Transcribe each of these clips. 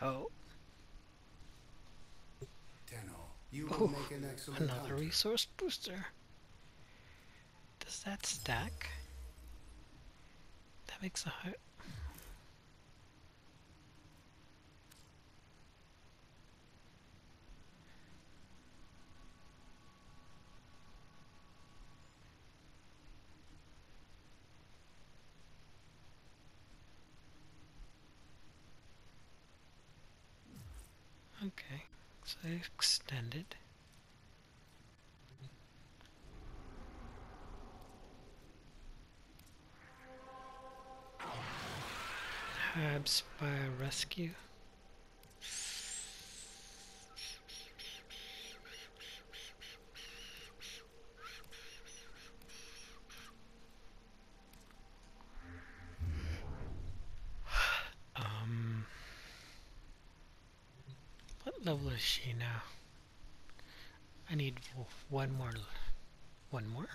Oh, will Ooh, make an excellent another resource booster. Does that stack? That makes a Okay, so extended. Habs by rescue. Level is she now? I need one more. One more?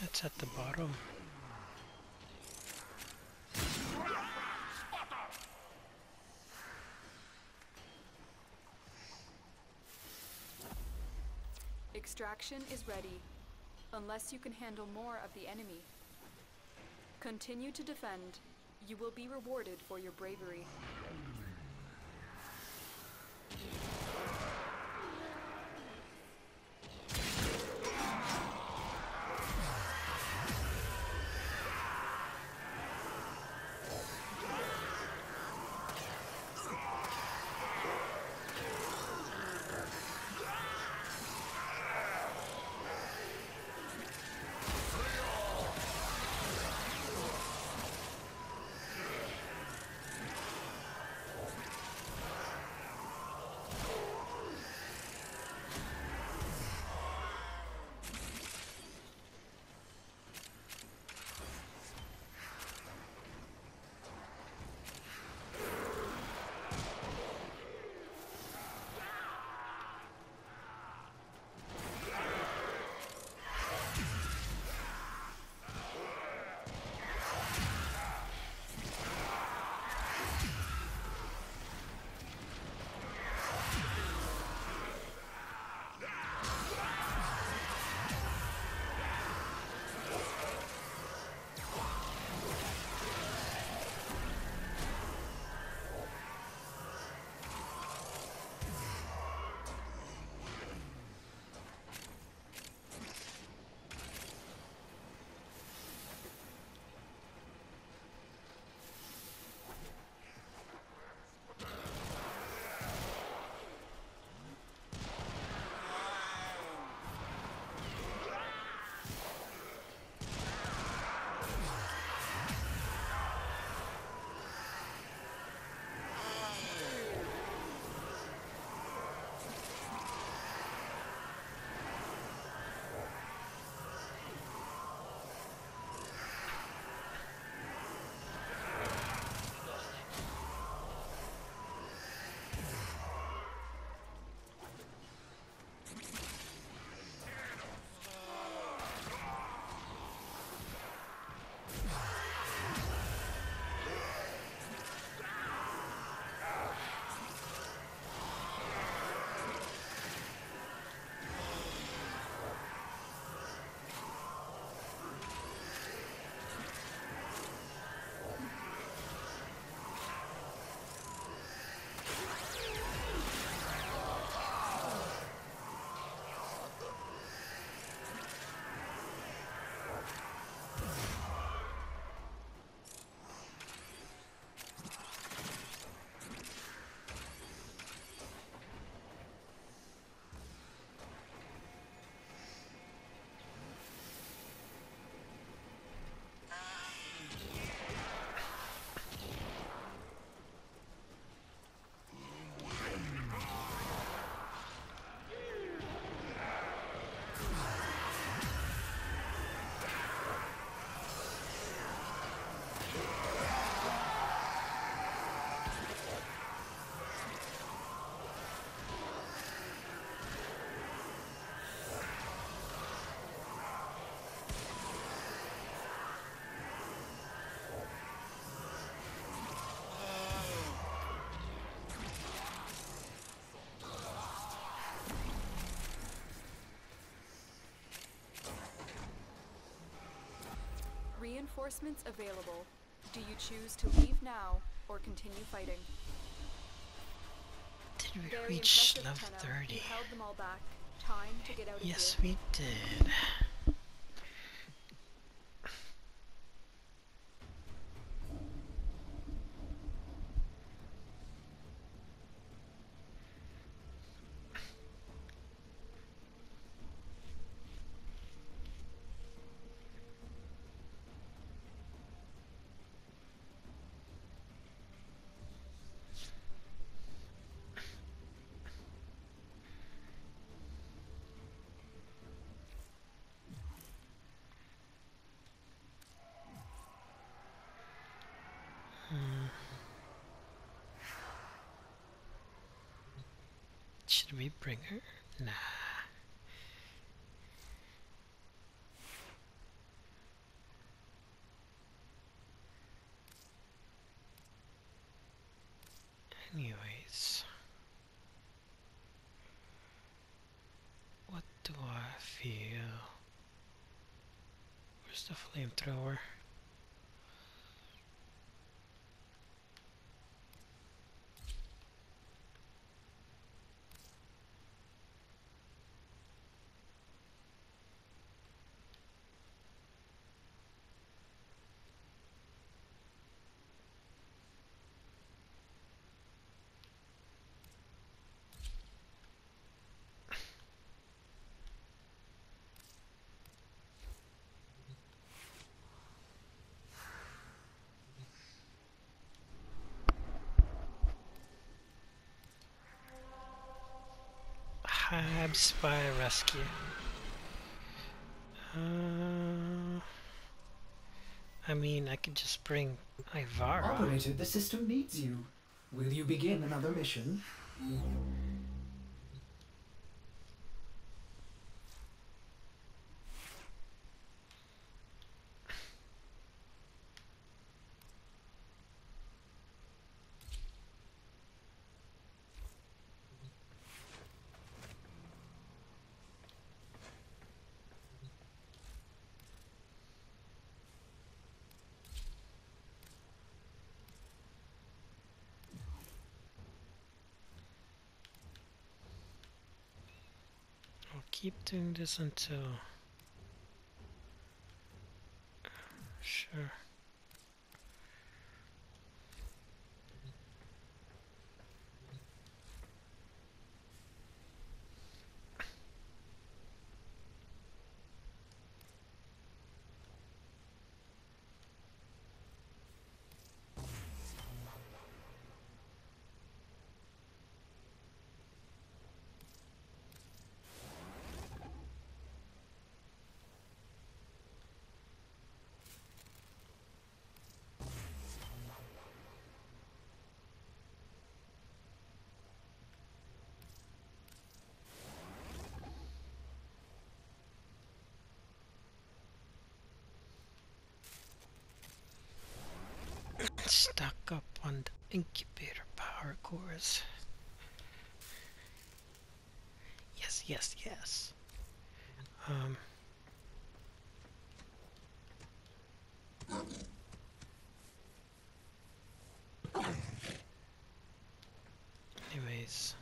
It's at the bottom. Extraction is ready, unless you can handle more of the enemy. Continue to defend. You will be rewarded for your bravery. Reinforcements available. Do you choose to leave now or continue fighting? Did we Very reach level Tenno. 30? You held them all back. Time to get out of Yes, here. we did. We bring her? Nah. Anyways. What do I feel? Where's the flamethrower? Hab spy rescue. Uh, I mean, I could just bring Ivara. Operator, the system needs you. Will you begin another mission? Keep doing this until. Stuck up on the incubator power cores. Yes, yes, yes. Um. Anyways.